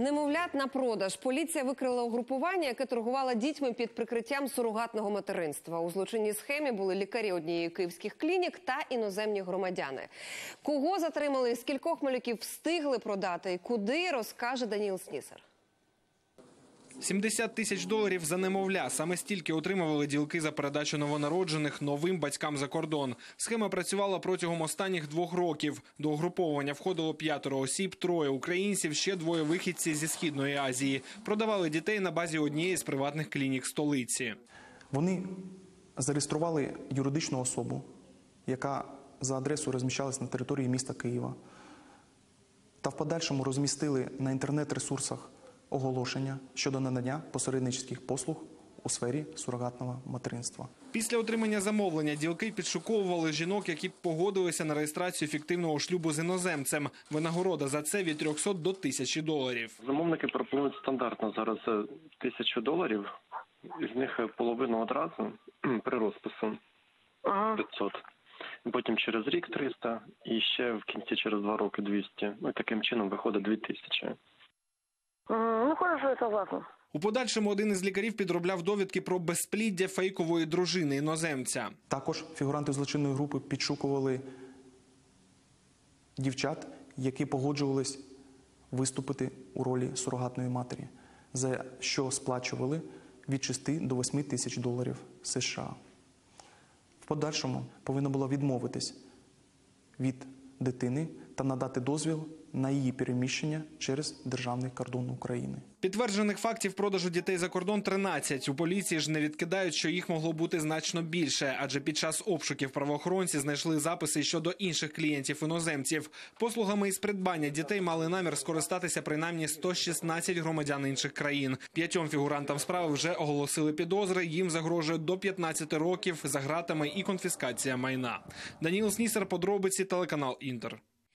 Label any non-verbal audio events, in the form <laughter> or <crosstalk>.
Немовлят на продаж. Поліція викрила угрупування, яке торгувало дітьми під прикриттям сурогатного материнства. У злочинній схемі були лікарі однієї київських клінік та іноземні громадяни. Кого затримали, і скількох малюків встигли продати і куди розкаже Даніл Снісер. 70 тисяч доларів за немовля. Саме стільки отримували ділки за передачу новонароджених новим батькам за кордон. Схема працювала протягом останніх двох років. До угруповання входило п'ятеро осіб, троє українців, ще двоє вихідці зі східної Азії. Продавали дітей на базі однієї з приватних клінік столиці. Вони зареєстрували юридичну особу, яка за адресою розміщалась на території міста Києва, та в подальшому розмістили на інтернет-ресурсах оголошення щодо надання посередницьких послуг у сфері сурогатного материнства. Після отримання замовлення ділки підшуковували жінок, які погодилися на реєстрацію фіктивного шлюбу з іноземцем. Винагорода за це від 300 до 1000 доларів. Замовники пропонують стандартно зараз е, тисячу доларів, із них половину одразу <clears throat> при розпису 500. Потім через рік 300 і ще в кінці через два роки 200. Ну таким чином виходить 2000. Ну, хорошо, я согласна. У подальшому один із лікарів підробляв довідки про безпліддя фейкової дружини іноземця. Також фігуранти злочинної групи підшукували дівчат, які погоджувались виступити у ролі сурогатної матері, за що сплачували від 6 до 8 тисяч доларів США. В подальшому повинна була відмовитись від дитини та надати дозвіл на її переміщення через державний кордон України. Підтверджених фактів продажу дітей за кордон 13. У поліції ж не відкидають, що їх могло бути значно більше, адже під час обшуків правоохоронці знайшли записи щодо інших клієнтів іноземців. Послугами із придбання дітей мали намір скористатися принаймні 116 громадян інших країн. П'ятьом фігурантам справи вже оголосили підозри. Їм загрожує до 15 років за гратами і конфіскація майна. Даніл Снісер, подробиці, телеканал Інтер.